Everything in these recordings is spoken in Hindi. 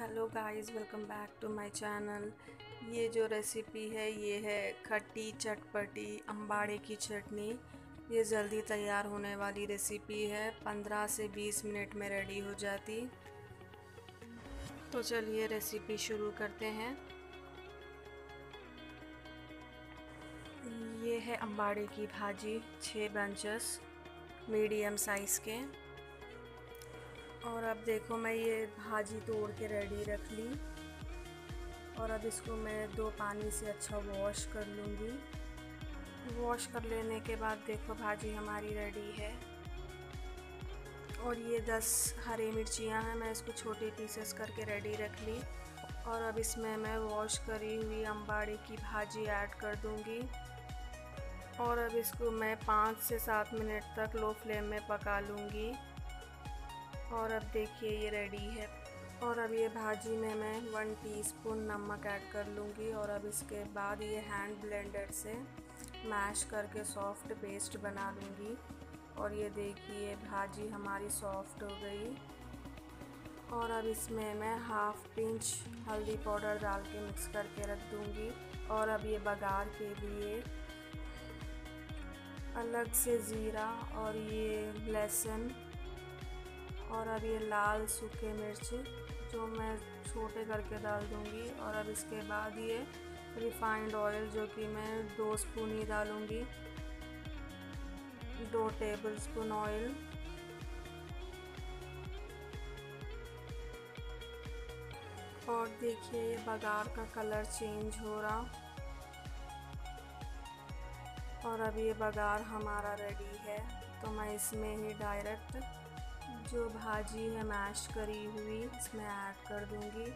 Hello guys, welcome back to my channel. ये जो रेसिपी है, ये है खट्टी चटपटी अम्बाड़े की चटनी। ये जल्दी तैयार होने वाली रेसिपी है। 15 से 20 मिनट में रेडी हो जाती। तो चलिए रेसिपी शुरू करते हैं। ये है अम्बाड़े की भाजी छः बंचस मीडियम साइज़ के। और अब देखो मैं ये भाजी तोड़ के रेडी रख ली। और अब इसको मैं दो पानी से अच्छा वॉश कर लूँगी। वॉश कर लेने के बाद देखो भाजी हमारी रेडी है। और ये दस हरी मिर्चियाँ हैं, मैं इसको छोटे पीसेस करके रेडी रख ली। और अब इसमें मैं वॉश करी हुई अम्बाड़ी की भाजी ऐड कर दूँगी। और अब इसको मैं पाँच से सात मिनट तक लो फ्लेम में पका लूँगी। और अब देखिए ये रेडी है। और अब ये भाजी में मैं वन टीस्पून नमक ऐड कर लूँगी और अब इसके बाद ये हैंड ब्लेंडर से मैश करके सॉफ्ट पेस्ट बना लूँगी। और ये देखिए भाजी हमारी सॉफ्ट हो गई। और अब इसमें मैं हाफ़ पिंच हल्दी पाउडर डाल के मिक्स करके रख दूँगी। और अब ये बघार के लिए अलग से ज़ीरा और ये लहसुन और अब ये लाल सूखे मिर्च जो मैं छोटे करके डाल दूँगी और अब इसके बाद ये रिफाइंड ऑयल जो कि मैं दो स्पून ही डालूँगी, दो टेबल स्पून ऑयल और देखिए ये बघार का कलर चेंज हो रहा। और अब ये बघार हमारा रेडी है तो मैं इसमें ही डायरेक्ट जो भाजी है मैश करी हुई, इसमें ऐड कर दूँगी।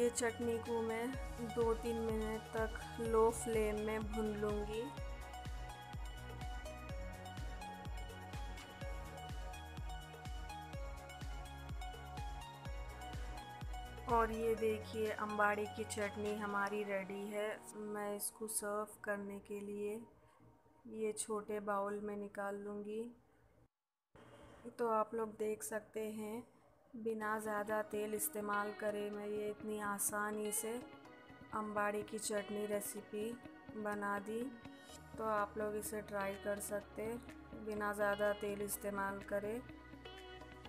ये चटनी को मैं दो तीन मिनट तक लो फ्लेम में भून लूँगी। और ये देखिए, अंबाड़ी की चटनी हमारी रेडी है। मैं इसको सर्व करने के लिए ये छोटे बाउल में निकाल लूँगी। तो आप लोग देख सकते हैं, बिना ज़्यादा तेल इस्तेमाल करे मैं ये इतनी आसानी से अम्बाड़ी की चटनी रेसिपी बना दी। तो आप लोग इसे ट्राई कर सकते बिना ज़्यादा तेल इस्तेमाल करे।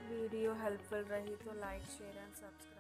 वीडियो हेल्पफुल रही तो लाइक शेयर एंड सब्सक्राइब